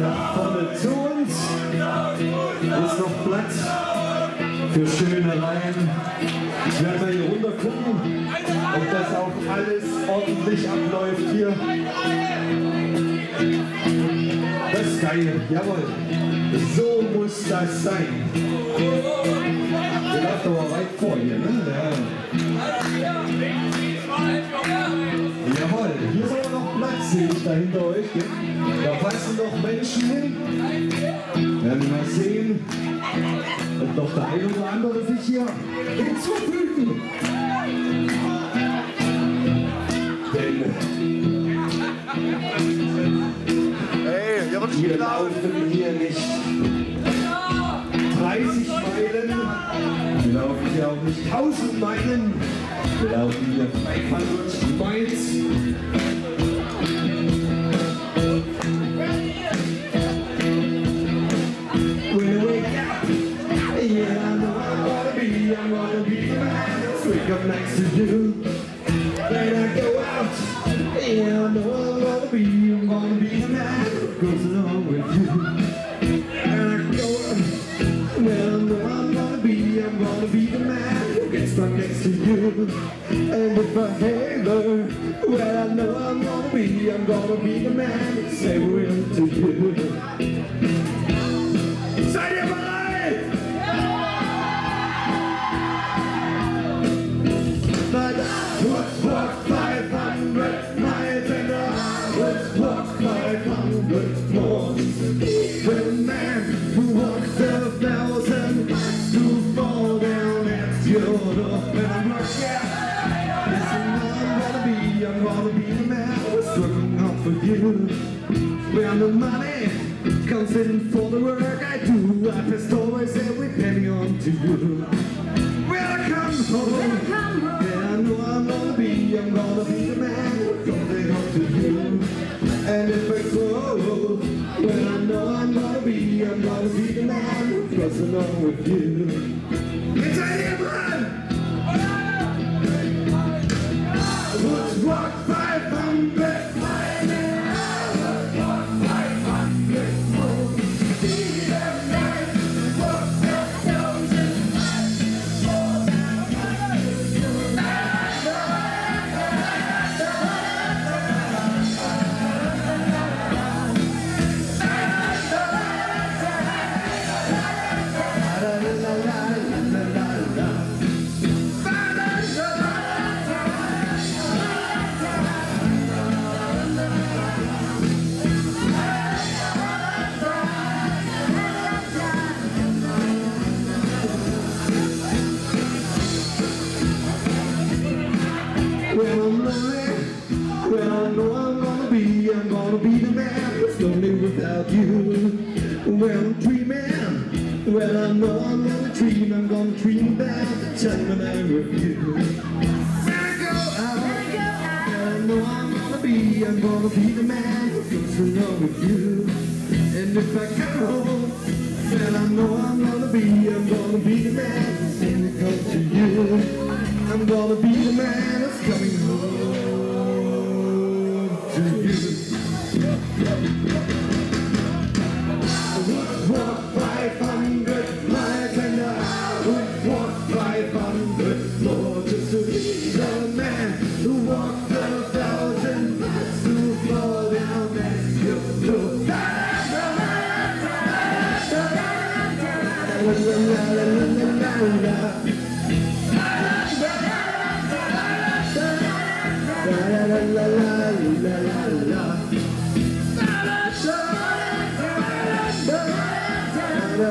nach vorne zu uns. Ist noch Platz für Schönereien. Ich werde mal hier runter gucken, ob das auch alles ordentlich abläuft hier. Das ist geil, jawohl. So muss das sein. Ihr lauft aber weit vor hier, ne? Ja. Sehe ich da hinter euch. Da passen noch Menschen hin. Werden wir mal sehen, ob doch der ein oder andere sich hier hinzufügen. Denn Ey, ihr habt wir laufen hier nicht 30 Meilen, wir laufen hier auch nicht 1000 Meilen, wir laufen hier 500 Miles. Up next to you. When I go out, yeah, I know I'm gonna be, I'm gonna be the man that goes along with you. When I go out, well, I know I'm gonna be, I'm gonna be the man who gets stuck next to you. And if I halo, well, I know I'm gonna be, I'm gonna be the man that's say will to you. When the money comes in for the work I do, I press always every penny on to you. When I come home, gonna be the man comes in home to you. And if I grow, well, I know I'm gonna be, I'm gonna be the man who goes along with you. It's a! Let's walk 500 know I'm gonna be, I'm gonna be the man who's lonely without you. When I'm dreaming, well I know I'm gonna dream, I'm gonna dream about the time when I'm with you. I go out, well I know I'm gonna be, I'm gonna be the man who goes along with you. And if I come home, well I know I'm gonna be, I'm gonna be the man who's gonna come to you. I'm gonna be I La